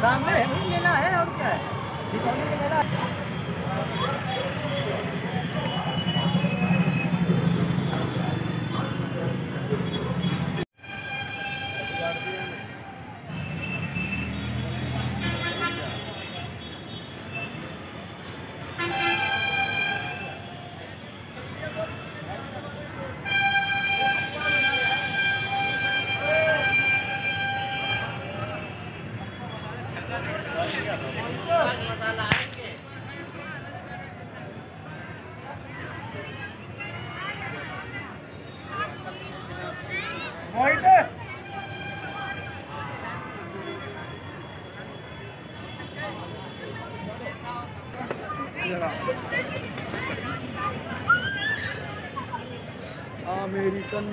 सामने मेला है और अमेरिकन